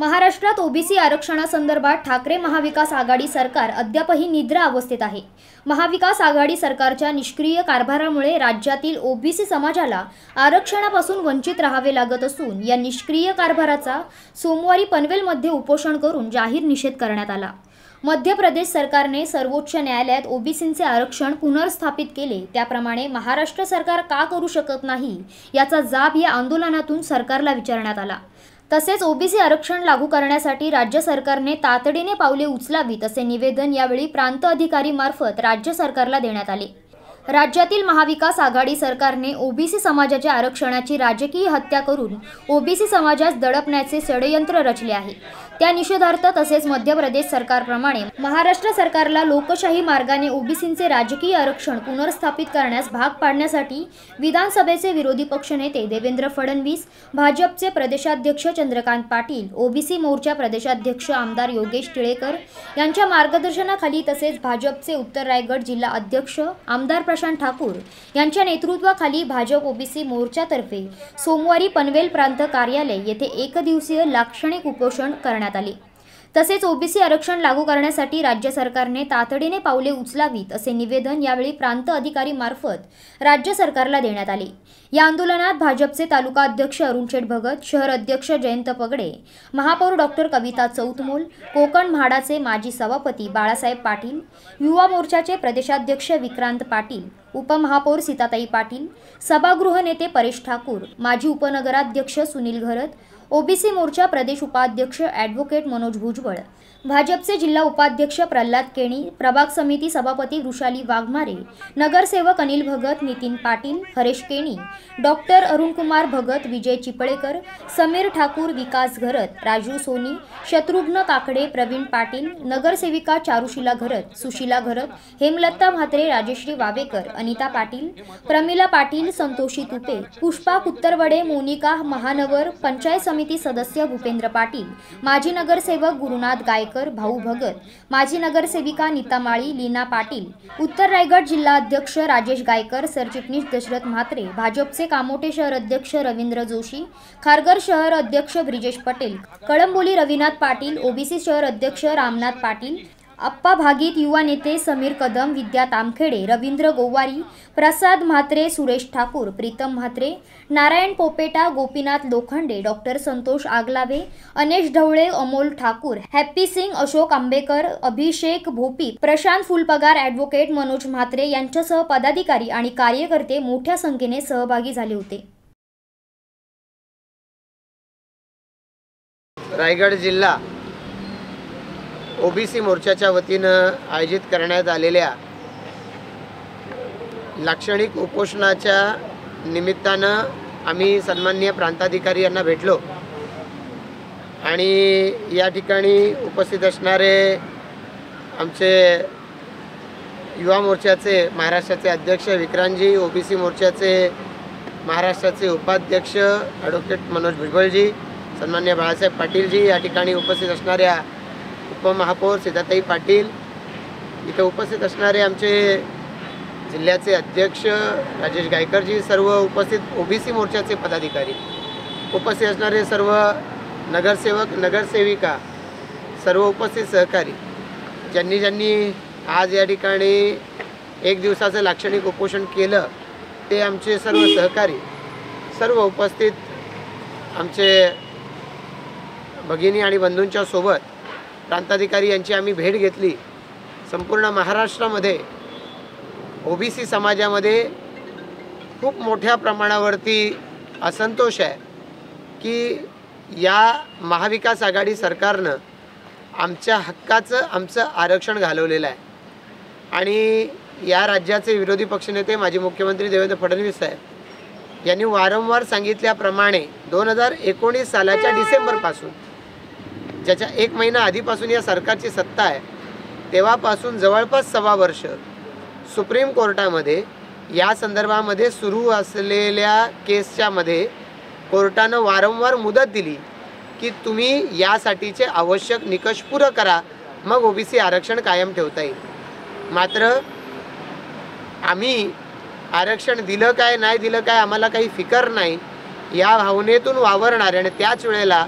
महाराष्ट्रात ओबीसी आरक्षणासंदर्भात ठाकरे महाविकास आघाडी सरकार अद्यापही निद्रा अवस्थेत आहे. महाविकास आघाडी सरकारच्या निष्क्रिय कारभारामुळे राज्यातील ओबीसी समाजाला आरक्षणापासून वंचित राहावे लागत असून या निष्क्रिय कारभाराचा सोमवारी पनवेलमध्ये उपोषण करून जाहीर निषेध करण्यात आला. मध्य प्रदेश सरकारने सर्वोच्च न्यायालयात ओबीसींचे आरक्षण पुनर्स्थापित केले. त्याप्रमाणे महाराष्ट्र सरकार का करू शकत नाही याचा जाब या आंदोलनातून सरकारला विचारण्यात आला. तसेच ओबीसी आरक्षण लागू करण्यासाठी राज्य सरकारने तातडीने पावले उचलावीत असे निवेदन यावेळी प्रांत अधिकारी मार्फत राज्य सरकारला देण्यात आले. राज्यातील महाविकास आघाडी सरकारने ओबीसी समाजाच्या आरक्षणाची राजकीय हत्या करून ओबीसी समाजास दडपण्याचे षडयंत्र रचले आहे. त्या निषेधार्थ तसेच मध्य प्रदेश सरकारप्रमाणे महाराष्ट्र सरकारला लोकशाही मार्गाने ओबीसींचे राजकीय आरक्षण पुनर्स्थापित करण्यास भाग पाडण्यासाठी विधानसभेचे विरोधी पक्षनेते देवेंद्र फडणवीस भाजपचे प्रदेशाध्यक्ष चंद्रकांत पाटील ओबीसी मोर्चा प्रदेशाध्यक्ष आमदार योगेश टिळेकर यांच्या मार्गदर्शनाखाली तसेच भाजपचे उत्तर रायगड जिल्हा अध्यक्ष आमदार प्रशांत ठाकूर यांच्या नेतृत्वाखाली भाजप ओबीसी मोर्चातर्फे सोमवारी पनवेल प्रांत कार्यालय येथे एकदिवसीय लाक्षणिक उपोषण करण्यात आले. तसेच ओबीसी आरक्षण लागू करण्यासाठी राज्य सरकारने तातडीने पावले उचलावीत असे निवेदन यावेळी प्रांत अधिकारी मार्फत राज्य सरकारला देण्यात आले. या आंदोलनात भाजपचे तालुका अध्यक्ष अरुण शेठ भगत शहर अध्यक्ष जयंत पगडे महापौर डॉक्टर कविता चौतमोल कोकण म्हाडाचे माजी सभापती बाळासाहेब पाटील युवा मोर्चाचे प्रदेशाध्यक्ष विक्रांत पाटील उपमहापौर सीताताई पाटील सभागृह नेते परेश ठाकूर माजी उपनगराध्यक्ष सुनील घरत ओबीसी मोर्चा प्रदेश उपाध्यक्ष ॲडव्होकेट मनोज भुजबळ. भाजपचे जिल्हा उपाध्यक्ष प्रल्हाद केणी प्रभाग समिती सभापती वृषाली वाघमारे नगरसेवक अनिल भगत नितीन पाटील हरेश केणी डॉक्टर अरुणकुमार भगत विजय चिपळेकर समीर ठाकूर विकास घरत राजू सोनी शत्रुघ्न काकडे प्रवीण पाटील नगरसेविका चारुशिला घरत सुशिला घरत हेमलता म्हात्रे राजश्री वावेकर अनिता पाटील प्रमिला पाटील संतोषी तुपे पुष्पा कुत्तरवडे मोनिका महानगर पंचायत समिती सदस्य भूपेंद्र पाटील माजी नगरसेवक गुरुनाथ गायकर भाऊ भगत माजी नगरसेविका नीता माळी लीना पाटील उत्तर रायगड जिल्हा अध्यक्ष राजेश गायकर सरचिटणीस दशरथ म्हात्रे भाजपचे कामोटे शहर अध्यक्ष रवींद्र जोशी खारघर शहर अध्यक्ष ब्रिजेश पटेल कळंबोली रविनाथ पाटील ओबीसी शहर अध्यक्ष रामनाथ पाटील अप्पा भागीत युवा नेते Sameer Kadam Vidya Tamkhede Ravindra Gowari Prasad Mhatre Suresh Thakur Pritam Mhatre Narayan Popeta Gopinath Lokhande doctor Santosh Aglave Anesh Dhawale Amol Thakur Happy Singh Ashok Ambekar Abhishek Bhopi Prashant Phulpagar advocate Manoj Mhatre यांच्यासह पदाधिकारी आणि कार्यकर्ते मोठ्या संख्येने सहभागी झाले होते. रायगड जिल्हा ओबीसी मोर्चाच्या वतीनं आयोजित करण्यात आलेल्या लाक्षणिक उपोषणाच्या निमित्तानं आम्ही सन्माननीय प्रांताधिकारी यांना भेटलो. आणि या ठिकाणी उपस्थित असणारे आमचे युवा मोर्चाचे महाराष्ट्राचे अध्यक्ष विक्रांतजी ओबीसी मोर्चाचे महाराष्ट्राचे उपाध्यक्ष ॲडव्होकेट मनोज भुजबळजी सन्मान्य बाळासाहेब पाटीलजी या ठिकाणी उपस्थित असणाऱ्या उपमहापौर सिद्धाताई पाटील. इथं उपस्थित असणारे आमचे जिल्ह्याचे अध्यक्ष राजेश गायकरजी सर्व उपस्थित ओबीसी मोर्चाचे पदाधिकारी. उपस्थित असणारे सर्व नगरसेवक नगरसेविका सर्व उपस्थित सहकारी ज्यांनी ज्यांनी आज या ठिकाणी एक दिवसाचं लाक्षणिक उपोषण केलं ते आमचे सर्व सहकारी सर्व उपस्थित आमचे भगिनी आणि बंधूंच्या सोबत प्रांताधिकारी यांची आम्ही भेट घेतली. संपूर्ण महाराष्ट्रामध्ये ओ बी सी समाजामध्ये खूप मोठ्या प्रमाणावरती असंतोष आहे की या महाविकास आघाडी सरकारनं आमच्या हक्काचं आमचं आरक्षण घालवलेलं आहे. आणि या राज्याचे विरोधी पक्षनेते माजी मुख्यमंत्री देवेंद्र फडणवीस साहेब यांनी वारंवार सांगितल्याप्रमाणे दोन हजार एकोणीस सालाच्या डिसेंबरपासून ज्याच्या एक महिना आधीपासून या सरकारची सत्ता आहे तेव्हापासून जवळपास सव्वा वर्ष सुप्रीम कोर्टामध्ये या संदर्भामध्ये सुरू असलेल्या केसच्यामध्ये कोर्टानं वारंवार मुदत दिली की तुम्ही यासाठीचे आवश्यक निकष पुरं करा मग ओबीसी आरक्षण कायम ठेवता येईल. मात्र आम्ही आरक्षण दिलं काय नाही दिलं काय आम्हाला काही फिकर नाही या भावनेतून वावरणारे आणि त्याच वेळेला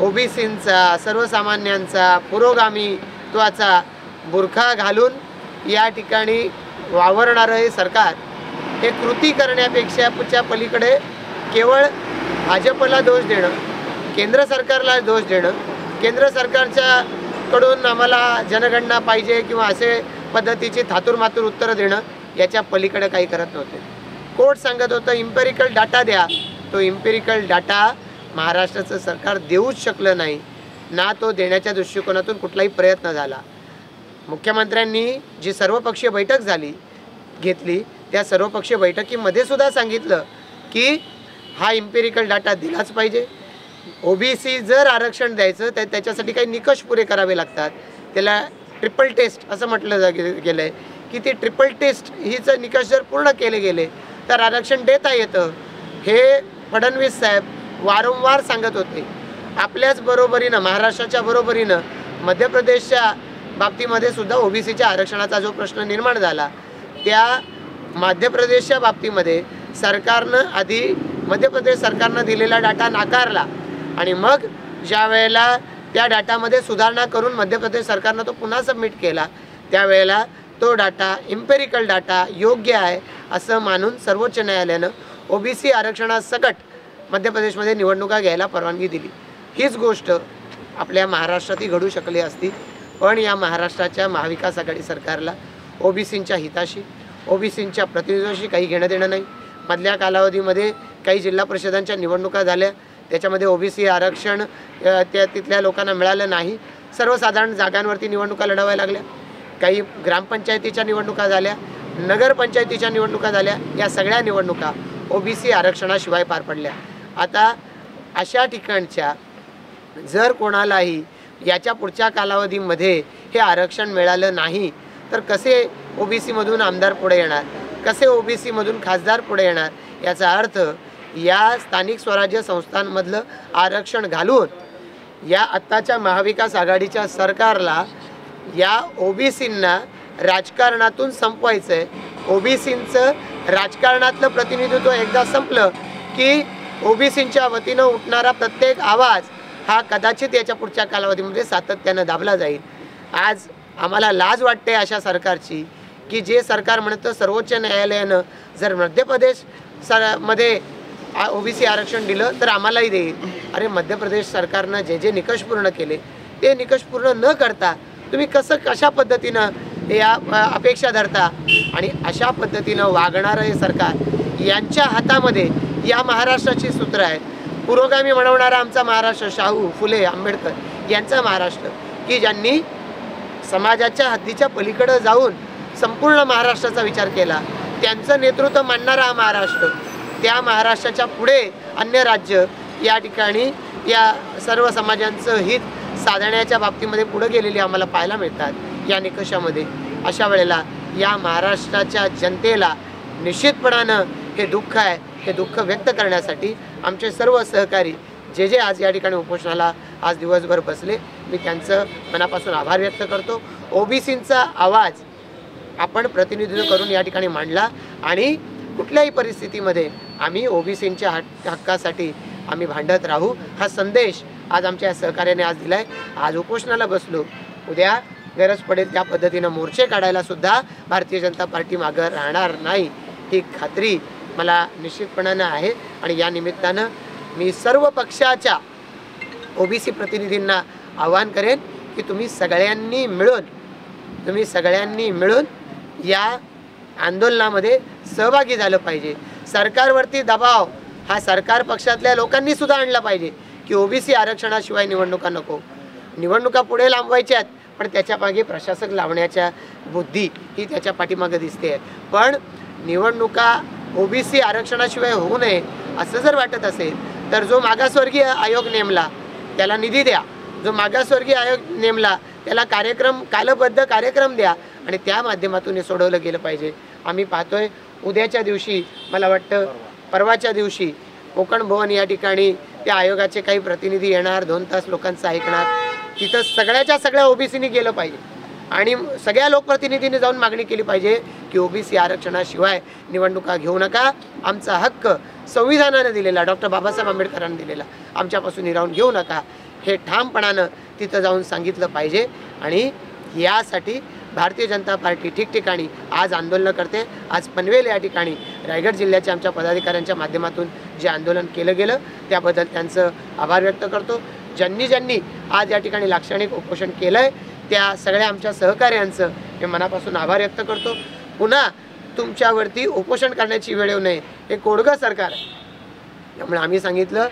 ओबीसींचा सर्वसामान्यांचा पुरोगामीत्वाचा बुरखा घालून या ठिकाणी वावरणारं हे सरकार. हे कृती करण्यापेक्षा पुढच्या पलीकडे केवळ भाजपला दोष देणं केंद्र सरकारला दोष देणं केंद्र सरकारच्या कडून आम्हाला जनगणना पाहिजे किंवा असे पद्धतीची थातूरमातूर उत्तरं देणं याच्या पलीकडे काही करत नव्हते. कोर्ट सांगत होतं इम्पेरिकल डाटा द्या. तो इम्पेरिकल डाटा महाराष्ट्राचं सरकार देऊच शकलं नाही. ना तो देण्याच्या दृष्टिकोनातून कुठलाही प्रयत्न झाला. मुख्यमंत्र्यांनी जी सर्वपक्षीय बैठक झाली घेतली त्या सर्वपक्षीय बैठकीमध्ये सुद्धा सांगितलं की हा इम्पेरिकल डाटा दिलाच पाहिजे. ओबीसी जर आरक्षण द्यायचं तर त्याच्यासाठी काही निकष पुरे करावे लागतात. त्याला ट्रिपल टेस्ट असं म्हटलं जा गेलं आहे की ते ट्रिपल टेस्ट हिचं निकष जर पूर्ण केले गेले तर आरक्षण देता येतं. हे फडणवीस साहेब वारंवार सांगत होते. आपल्याच बरोबरीनं महाराष्ट्राच्या बरोबरीनं मध्य प्रदेशच्या बाबतीमध्ये सुद्धा ओबीसीच्या आरक्षणाचा जो प्रश्न निर्माण झाला त्या मध्य प्रदेशच्या बाबतीमध्ये सरकारनं आधी मध्य प्रदेश सरकारनं दिलेला डाटा नाकारला आणि मग ज्या वेळेला त्या डाटामध्ये सुधारणा करून मध्य प्रदेश सरकारनं तो पुन्हा सबमिट केला त्यावेळेला तो डाटा इम्पेरिकल डाटा योग्य आहे असं मानून सर्वोच्च न्यायालयानं ओबीसी आरक्षणासकट मध्य प्रदेशमध्ये निवडणुका घ्यायला परवानगी दिली. हीच गोष्ट आपल्या महाराष्ट्रातही घडू शकली असती. पण या महाराष्ट्राच्या महाविकास आघाडी सरकारला ओबीसींच्या हिताशी ओबीसींच्या प्रतिनिधीशी काही घेणं देणं नाही. मधल्या कालावधीमध्ये काही जिल्हा परिषदांच्या निवडणुका झाल्या. त्याच्यामध्ये ओबीसी आरक्षण त्या तिथल्या लोकांना मिळालं नाही. सर्वसाधारण जागांवरती निवडणुका लढवायला लागल्या. काही ग्रामपंचायतीच्या निवडणुका झाल्या नगरपंचायतीच्या निवडणुका झाल्या. या सगळ्या निवडणुका ओबीसी आरक्षणाशिवाय पार पडल्या. आता अशा ठिकाणच्या जर कोणालाही याच्या पुढच्या कालावधीमध्ये हे आरक्षण मिळालं नाही तर कसे ओ बी सीमधून आमदार पुढे येणार? कसे ओ बी सीमधून खासदार पुढे येणार? याचा अर्थ या स्थानिक स्वराज्य संस्थांमधलं आरक्षण घालून या आत्ताच्या महाविकास आघाडीच्या सरकारला या ओ बी सींना राजकारणातून संपवायचं आहे ओ बी सींचं राजकारणातलं प्रतिनिधित्व एकदा संपलं की ओबीसींच्या वतीनं उठणारा प्रत्येक आवाज हा कदाचित याच्या पुढच्या कालावधीमध्ये सातत्यानं दाबला जाईल. आज आम्हाला लाज वाटते अशा सरकारची की जे सरकार म्हणतं सर्वोच्च न्यायालयानं जर मध्य प्रदेश सरमध्ये ओबीसी आरक्षण दिलं तर आम्हालाही देईल. अरे मध्य प्रदेश सरकारनं जे जे निकष पूर्ण केले ते निकष पूर्ण न करता तुम्ही कसं कशा पद्धतीनं या अपेक्षा धरता आणि अशा पद्धतीनं वागणारं हे सरकार यांच्या हातामध्ये या महाराष्ट्राची सूत्र आहेत पुरोगामी म्हणवणारा आमचा महाराष्ट्र शाहू फुले आंबेडकर यांचा महाराष्ट्र की ज्यांनी समाजाच्या हद्दीच्या पलीकडं जाऊन संपूर्ण महाराष्ट्राचा विचार केला. त्यांचं नेतृत्व मानणारा हा महाराष्ट्र त्या महाराष्ट्राच्या पुढे अन्य राज्य या ठिकाणी या सर्व समाजांचं हित साधण्याच्या बाबतीमध्ये पुढे गेलेली आम्हाला पाहायला मिळतात या निकषामध्ये. अशा वेळेला या महाराष्ट्राच्या जनतेला निश्चितपणानं हे दुःख आहे हे दुःख व्यक्त करण्यासाठी आमचे सर्व सहकारी जे जे आज या ठिकाणी उपोषणाला आज दिवसभर बसले मी त्यांचं मनापासून आभार व्यक्त करतो. ओबीसींचा आवाज आपण प्रतिनिधित्व करून या ठिकाणी मांडला आणि कुठल्याही परिस्थितीमध्ये आम्ही ओबीसींच्या हक हक्कासाठी आम्ही भांडत राहू. हा संदेश आज आमच्या सहकार्याने आज दिला आहे आज उपोषणाला बसलो. उद्या गरज पडेल त्या पद्धतीनं मोर्चे काढायला सुद्धा भारतीय जनता पार्टी मागं राहणार नाही. ही खात्री मला निश्चितपणानं आहे आणि या निमित्तानं मी सर्व पक्षाच्या ओबीसी प्रतिनिधींना आवाहन करेन की तुम्ही सगळ्यांनी मिळून तुम्ही सगळ्यांनी मिळून या आंदोलनामध्ये सहभागी झालं पाहिजे. सरकारवरती दबाव हा सरकार पक्षातल्या लोकांनी सुद्धा आणला पाहिजे की ओबीसी आरक्षणाशिवाय निवडणुका नको. निवडणुका पुढे लांबवायच्यात पण त्याच्यामागे प्रशासक लावण्याच्या बुद्धी ही त्याच्या पाठीमागे दिसते आहे पण निवडणुका ओबीसी आरक्षणाशिवाय होऊ नये असं जर वाटत असेल तर जो मागासवर्गीय आयोग नेमला त्याला निधी द्या. जो मागासवर्गीय आयोग नेमला त्याला कार्यक्रम कालबद्ध कार्यक्रम द्या आणि त्या माध्यमातून हे सोडवलं गेलं पाहिजे. आम्ही पाहतोय उद्याच्या दिवशी मला वाटतं परवाच्या दिवशी कोकण भवन या ठिकाणी त्या आयोगाचे काही प्रतिनिधी येणार दोन तास लोकांचं ऐकणार. तिथं सगळ्याच्या सगळ्या ओबीसीनी गेलं पाहिजे. आणि सगळ्या लोकप्रतिनिधींनी जाऊन मागणी केली पाहिजे की ओबीसी आरक्षणाशिवाय निवडणुका घेऊ नका. आमचा हक्क संविधानानं दिलेला डॉक्टर बाबासाहेब आंबेडकरांनी दिलेला. आमच्यापासून हिरावून घेऊ नका. हे ठामपणानं तिथं जाऊन सांगितलं पाहिजे आणि यासाठी भारतीय जनता पार्टी ठिकठिकाणी आज आंदोलनं करते. आज पनवेल या ठिकाणी रायगड जिल्ह्याच्या आमच्या पदाधिकाऱ्यांच्या माध्यमातून जे आंदोलन केलं गेलं त्याबद्दल त्यांचं आभार व्यक्त करतो. ज्यांनी ज्यांनी आज या ठिकाणी लाक्षणिक उपोषण केलं आहे त्या सगळ्या आमच्या सहकार्यांचं मी मनापासून आभार व्यक्त करतो. पुन्हा तुमच्यावरती उपोषण करण्याची वेळ येऊ नये हे कोडगं सरकार आहे. त्यामुळे आम्ही सांगितलं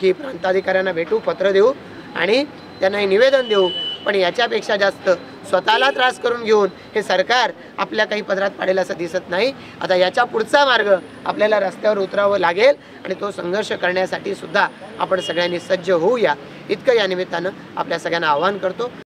की प्रांताधिकाऱ्यांना भेटू पत्र देऊ आणि त्यांना हे निवेदन देऊ. पण याच्यापेक्षा जास्त स्वतःला त्रास करून घेऊन हे सरकार आपल्या काही पदरात पाडेल असं दिसत नाही. आता याच्या पुढचा मार्ग आपल्याला रस्त्यावर उतरावं लागेल आणि तो संघर्ष करण्यासाठी सुद्धा आपण सगळ्यांनी सज्ज होऊया. इतकं या निमित्तानं आपल्या सगळ्यांना आवाहन करतो.